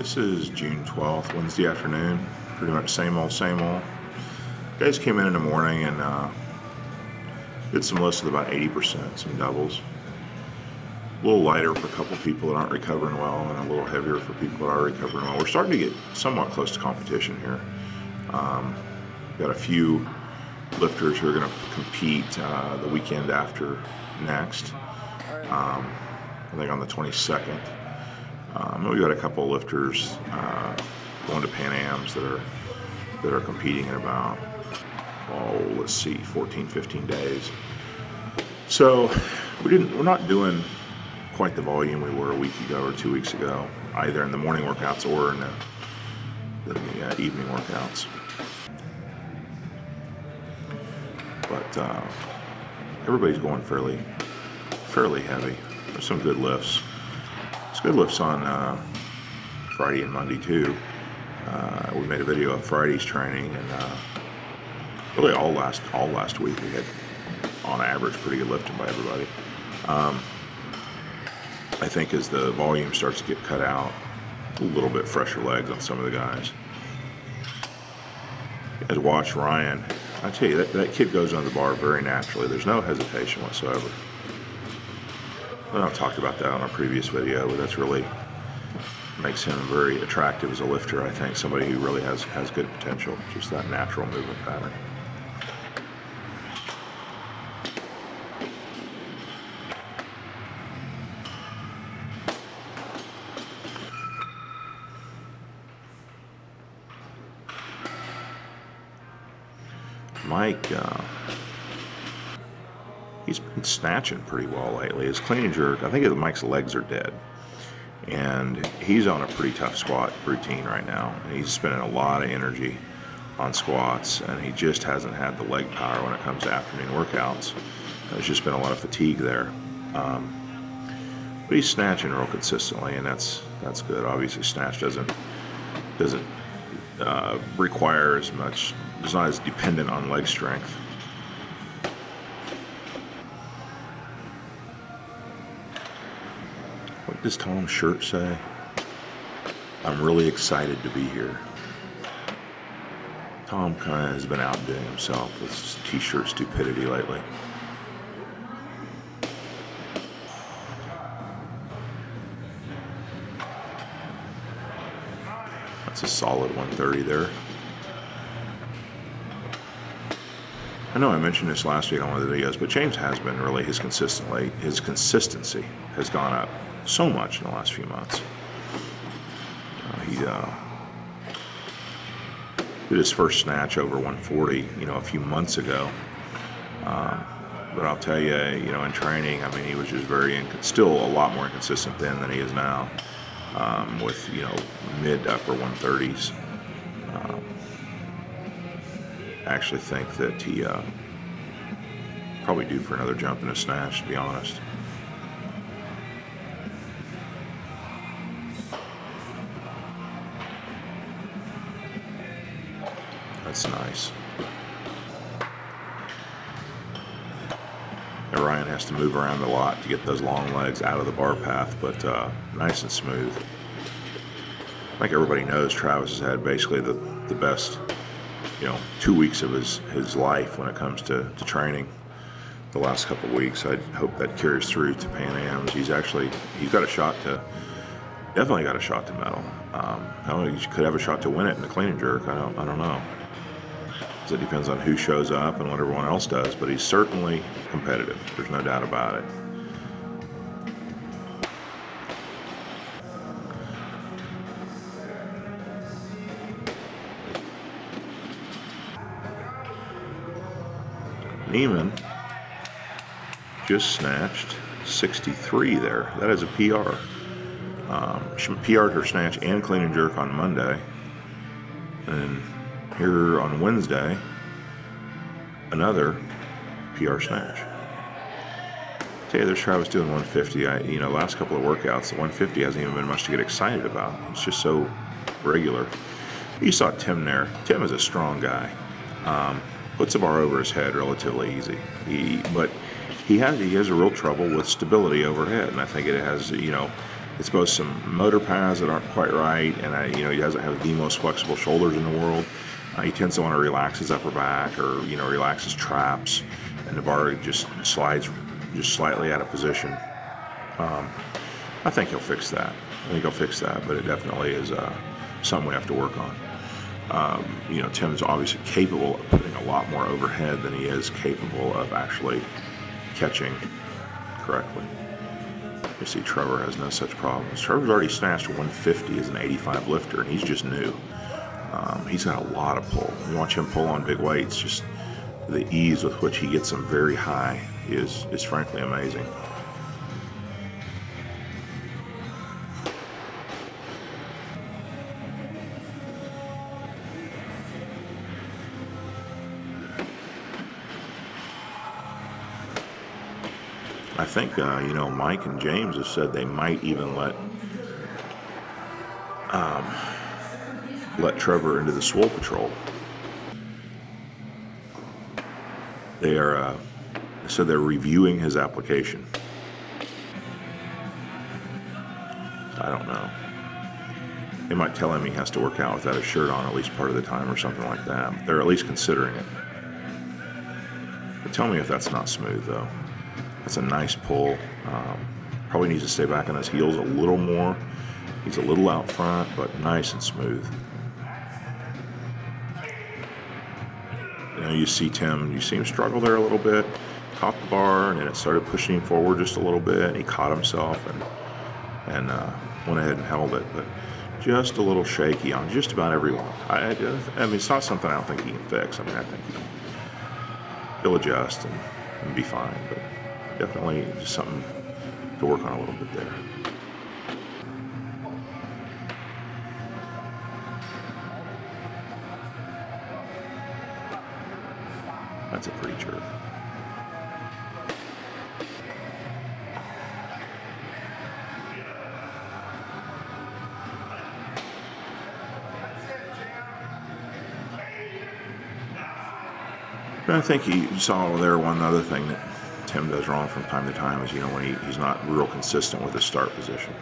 This is June 12th, Wednesday afternoon. Pretty much same old, same old. Guys came in in the morning and uh, did some lifts with about 80%, some doubles. A little lighter for a couple people that aren't recovering well, and a little heavier for people that are recovering well. We're starting to get somewhat close to competition here. Um, got a few lifters who are going to compete uh, the weekend after next. Um, I think on the 22nd. Um, we got a couple of lifters uh, going to Pan Am's that are that are competing in about oh let's see 14 15 days. So we didn't we're not doing quite the volume we were a week ago or two weeks ago either in the morning workouts or in the, the uh, evening workouts. But uh, everybody's going fairly fairly heavy. There's some good lifts. It's good lifts on uh, Friday and Monday too. Uh, we made a video of Friday's training, and uh, really all last all last week we had, on average, pretty good lifting by everybody. Um, I think as the volume starts to get cut out, a little bit fresher legs on some of the guys. As watch Ryan, I tell you that that kid goes on the bar very naturally. There's no hesitation whatsoever. I've talked about that on a previous video, but that's really makes him very attractive as a lifter. I think somebody who really has has good potential, just that natural movement pattern. Mike, he's been snatching pretty well lately. His clean and jerk, I think Mike's legs are dead. And he's on a pretty tough squat routine right now. He's spending a lot of energy on squats, and he just hasn't had the leg power when it comes to afternoon workouts. There's just been a lot of fatigue there. Um, but he's snatching real consistently, and that's that's good. Obviously, snatch doesn't doesn't uh, require as much. It's not as dependent on leg strength. What does Tom's shirt say? I'm really excited to be here. Tom kind of has been outdoing himself with t-shirt stupidity lately. That's a solid 130 there. I know I mentioned this last week on one of the videos, but James has been really his consistently his consistency has gone up so much in the last few months. Uh, he uh, did his first snatch over 140, you know, a few months ago. Um, but I'll tell you, you know, in training, I mean, he was just very, still a lot more inconsistent then than he is now, um, with, you know, mid upper 130s. Um, I actually think that he uh, probably due for another jump in his snatch, to be honest. That's nice. Ryan has to move around a lot to get those long legs out of the bar path, but uh, nice and smooth. Like everybody knows, Travis has had basically the, the best, you know, two weeks of his, his life when it comes to, to training the last couple weeks. I hope that carries through to Pan Am's. He's actually, he's got a shot to, definitely got a shot to medal. Um, I don't know, he could have a shot to win it in the clean and jerk. I don't, I don't know. It depends on who shows up and what everyone else does, but he's certainly competitive. There's no doubt about it. Neiman just snatched 63 there. That is a PR. Um, she PR'd her snatch and clean and jerk on Monday. And here on Wednesday, another PR snatch. You, this Travis doing 150. I, you know, last couple of workouts, the 150 hasn't even been much to get excited about. It's just so regular. You saw Tim there. Tim is a strong guy. Um, puts the bar over his head relatively easy. He, but he has he has a real trouble with stability overhead, and I think it has you know it's both some motor paths that aren't quite right, and I, you know he doesn't have the most flexible shoulders in the world. Uh, he tends to want to relax his upper back or you know relax his traps, and the bar just slides just slightly out of position. Um, I think he'll fix that. I think he'll fix that, but it definitely is uh, something we have to work on. Um, you know, Tim's obviously capable of putting a lot more overhead than he is capable of actually catching correctly. You see, Trevor has no such problems. Trevor's already snatched 150 as an 85 lifter, and he's just new. Um, he's got a lot of pull. You watch him pull on big weights, just the ease with which he gets them very high is, is frankly amazing. I think, uh, you know, Mike and James have said they might even let um, let Trevor into the Swole Patrol. They are, uh, said they're reviewing his application. I don't know. They might tell him he has to work out without a shirt on at least part of the time or something like that. They're at least considering it. But tell me if that's not smooth, though. That's a nice pull. Um, probably needs to stay back on his heels a little more. He's a little out front, but nice and smooth. Know, you see Tim, you see him struggle there a little bit, caught the bar, and then it started pushing him forward just a little bit, and he caught himself and and uh, went ahead and held it, but just a little shaky on just about every one. I, I, mean, it's not something I don't think he can fix. I mean, I think he'll, he'll adjust and, and be fine, but definitely just something to work on a little bit there. That's a pretty jerk. I think he saw there one other thing that Tim does wrong from time to time is, you know, when he, he's not real consistent with his start position.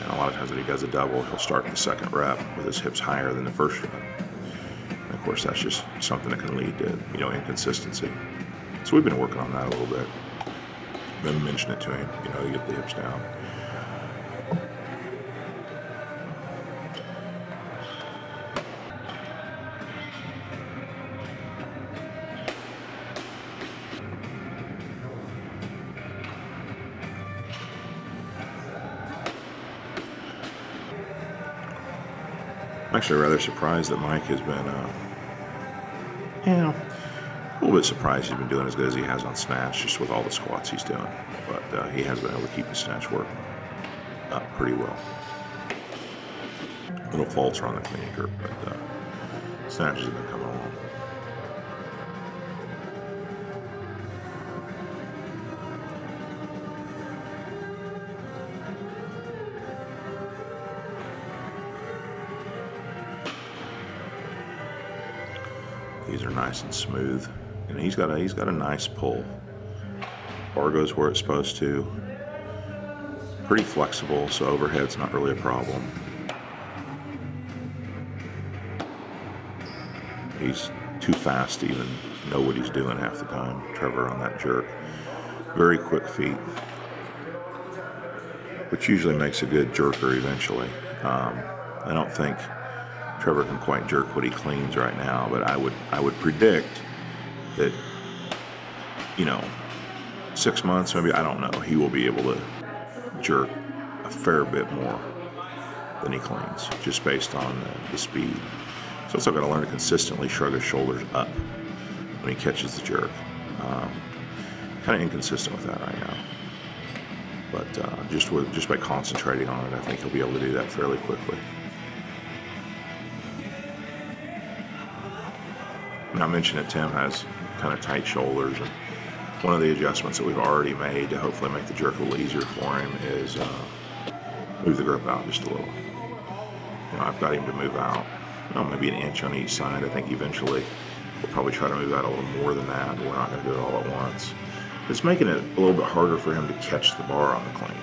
And a lot of times when he does a double, he'll start the second rep with his hips higher than the first rep. Course, that's just something that can lead to, you know, inconsistency. So we've been working on that a little bit. Been mention it to him, you know, to get the hips down. I'm actually rather surprised that Mike has been, uh, a little bit surprised he's been doing as good as he has on snatch, just with all the squats he's doing. But uh, he has been able to keep his snatch work up pretty well. Little falter on the clean and jerk, but uh, snatches have been coming along. These are nice and smooth. And he's got a he's got a nice pull. Bar goes where it's supposed to. Pretty flexible, so overhead's not really a problem. He's too fast to even know what he's doing half the time. Trevor on that jerk. Very quick feet. Which usually makes a good jerker eventually. Um, I don't think Trevor can quite jerk what he cleans right now, but I would I would predict that you know six months maybe I don't know he will be able to jerk a fair bit more than he cleans just based on the, the speed. He's also got to learn to consistently shrug his shoulders up when he catches the jerk. Um, kind of inconsistent with that right now. But uh, just with just by concentrating on it, I think he'll be able to do that fairly quickly. I mentioned that Tim has kind of tight shoulders, and one of the adjustments that we've already made to hopefully make the jerk a little easier for him is uh, move the grip out just a little. You know, I've got him to move out, you know, maybe an inch on each side. I think eventually we'll probably try to move out a little more than that, we're not going to do it all at once. It's making it a little bit harder for him to catch the bar on the clean.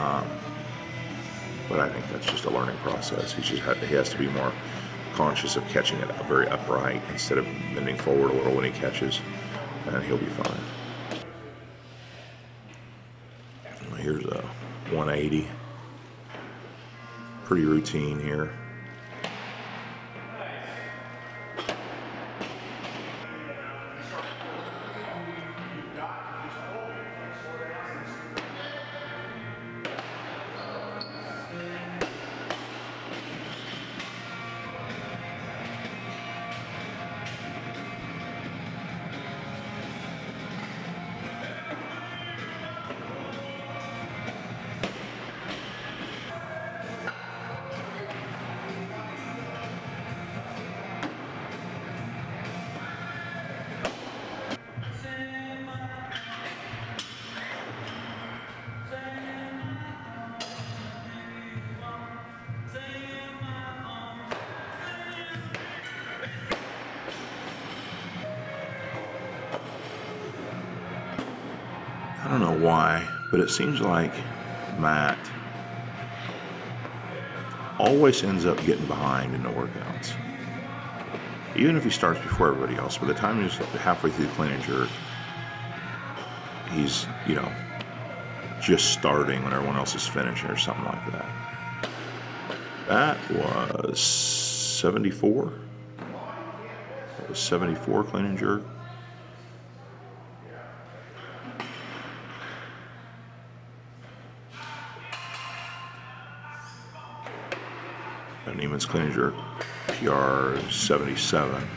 Um, but I think that's just a learning process. He just he has to be more conscious of catching it very upright instead of bending forward a little when he catches, and he'll be fine. Here's a 180. Pretty routine here. Why, but it seems like Matt always ends up getting behind in the workouts. Even if he starts before everybody else, by the time he's halfway through the clean and jerk, he's, you know, just starting when everyone else is finishing or something like that. That was 74. That was 74 clean and jerk. Neiman's jerk PR 77.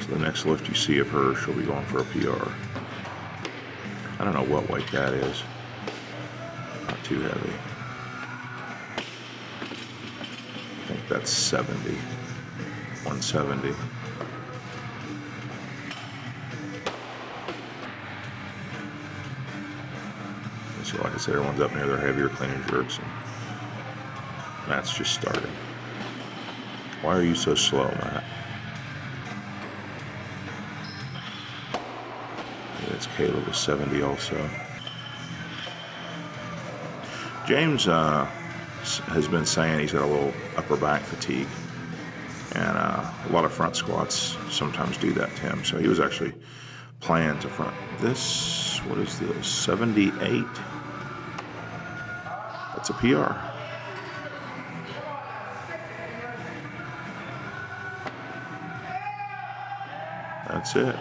So the next lift you see of her, she'll be going for a PR. I don't know what weight that is. Not too heavy. I think that's 70. 170. So like I said, everyone's up near their heavier clean and jerks. And Matt's just starting. Why are you so slow, Matt? It's Caleb with 70 also. James uh, has been saying he's got a little upper back fatigue. And uh, a lot of front squats sometimes do that to him. So he was actually planning to front this. What is this? 78. That's a PR. That's it.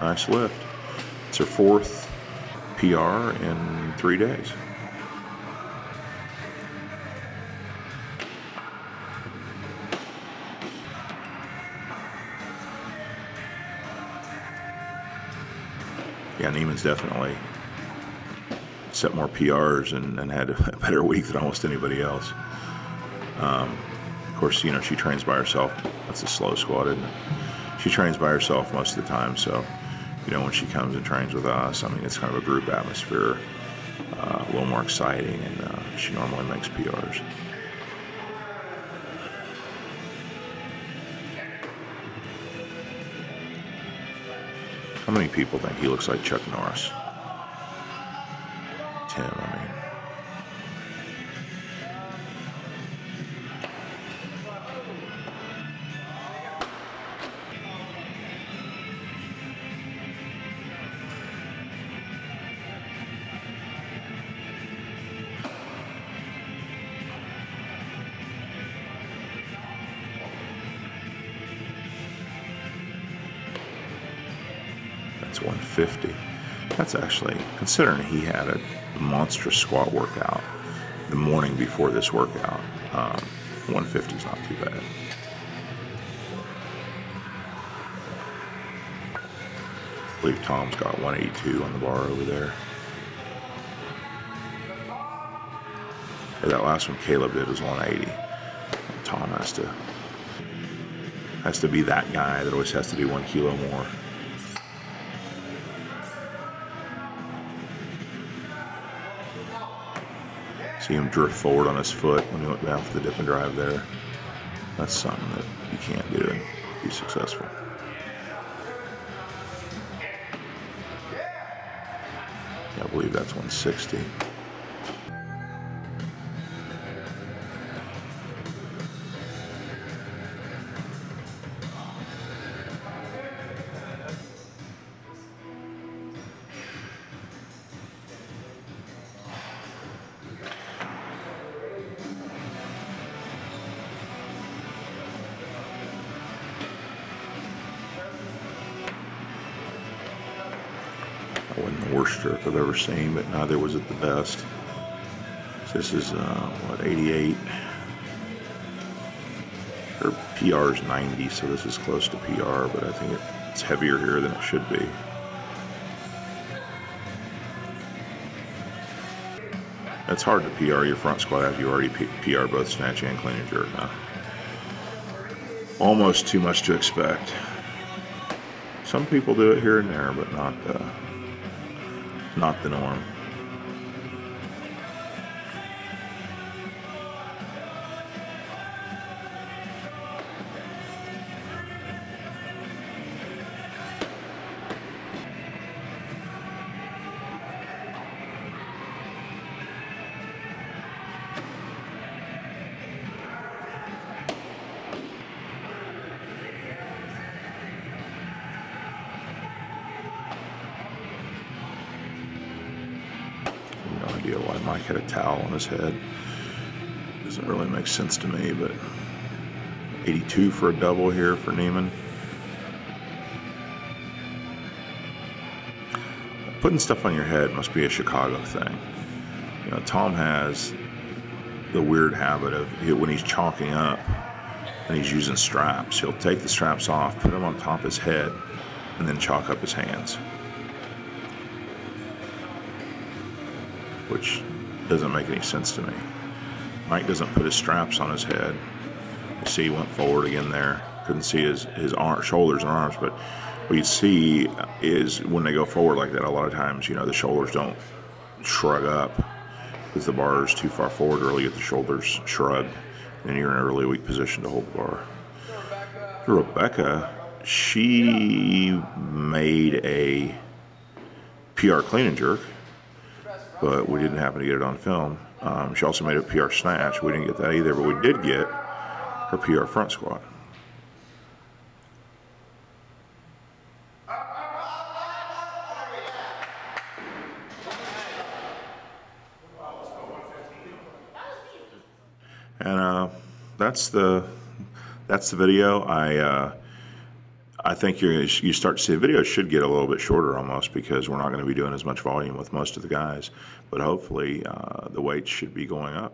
Nice lift. It's her fourth PR in three days. Yeah, Neiman's definitely set more PRs and, and, had a better week than almost anybody else. Um, of course, you know, she trains by herself. That's a slow squat, isn't it? She trains by herself most of the time. So, you know, when she comes and trains with us, I mean, it's kind of a group atmosphere, uh, a little more exciting, and uh, she normally makes PRs. How many people think he looks like Chuck Norris? That's 150. That's actually, considering he had a monstrous squat workout the morning before this workout, um, 150 is not too bad. I believe Tom's got 182 on the bar over there. that last one Caleb did was 180. Tom has to has to be that guy that always has to do one kilo more. See him drift forward on his foot when he went down for the dip and drive there. That's something that you can't do and be successful. I believe that's 160. Worst stroke I've ever seen, but neither was it the best. This is, uh, what, 88? Her PR is 90, so this is close to PR, but I think it's heavier here than it should be. It's hard to PR your front squat after you already PR both snatch and clean and jerk. Huh? Almost too much to expect. Some people do it here and there, but not uh, not the norm. Idea why Mike had a towel on his head. Doesn't really make sense to me, but 82 for a double here for Neiman. Putting stuff on your head must be a Chicago thing. You know, Tom has the weird habit of when he's chalking up and he's using straps, he'll take the straps off, put them on top of his head, and then chalk up his hands. Which doesn't make any sense to me. Mike doesn't put his straps on his head. You see, he went forward again there. Couldn't see his, his arm, shoulders and arms, but what you see is when they go forward like that, a lot of times, you know, the shoulders don't shrug up because the bar is too far forward early, get the shoulders shrugged, and you're in a really weak position to hold the bar. Rebecca, she made a PR clean and jerk but we didn't happen to get it on film. Um, she also made a PR snatch. We didn't get that either, but we did get her PR front squat. And uh, that's the that's the video. I uh, I think you you start to see the videos should get a little bit shorter almost because we're not going to be doing as much volume with most of the guys, but hopefully uh, the weights should be going up.